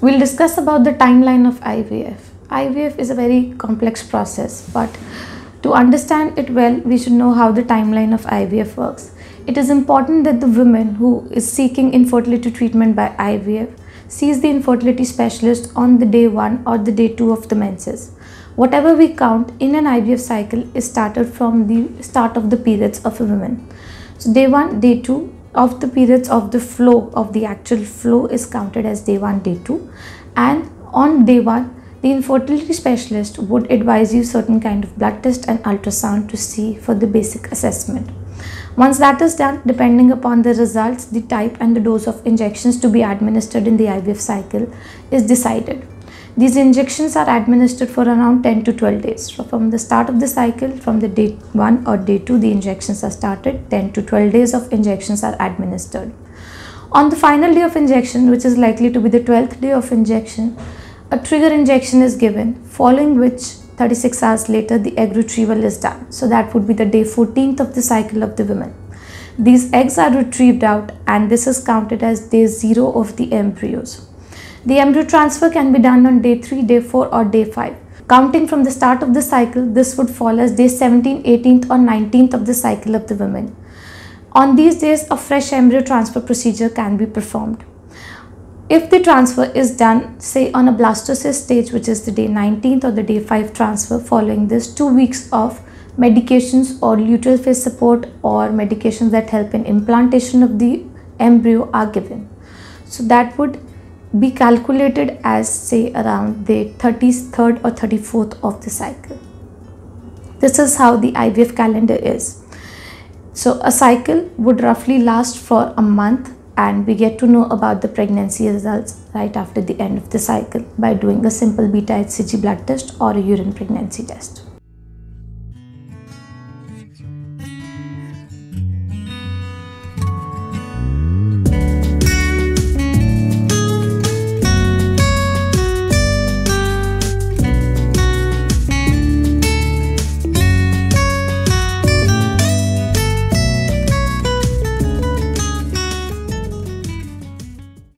we'll discuss about the timeline of IVF. IVF is a very complex process, but to understand it well, we should know how the timeline of IVF works. It is important that the woman who is seeking infertility treatment by IVF sees the infertility specialist on the day 1 or the day 2 of the menses. Whatever we count in an IVF cycle is started from the start of the periods of a woman. So day 1, day 2 of the periods of the flow of the actual flow is counted as day 1, day 2 and on day 1 the infertility specialist would advise you certain kind of blood test and ultrasound to see for the basic assessment. Once that is done, depending upon the results, the type and the dose of injections to be administered in the IVF cycle is decided. These injections are administered for around 10 to 12 days. So from the start of the cycle, from the day 1 or day 2, the injections are started. 10 to 12 days of injections are administered. On the final day of injection, which is likely to be the 12th day of injection, a trigger injection is given, following which 36 hours later the egg retrieval is done. So that would be the day 14th of the cycle of the women. These eggs are retrieved out and this is counted as day 0 of the embryos. The embryo transfer can be done on day 3, day 4 or day 5. Counting from the start of the cycle, this would fall as day 17, 18th or 19th of the cycle of the woman. On these days, a fresh embryo transfer procedure can be performed. If the transfer is done, say on a blastocyst stage, which is the day 19th or the day 5 transfer, following this two weeks of medications or luteal phase support or medications that help in implantation of the embryo are given. So that would be calculated as say around the 33rd or 34th of the cycle. This is how the IVF calendar is. So a cycle would roughly last for a month and we get to know about the pregnancy results right after the end of the cycle by doing a simple beta HCG blood test or a urine pregnancy test.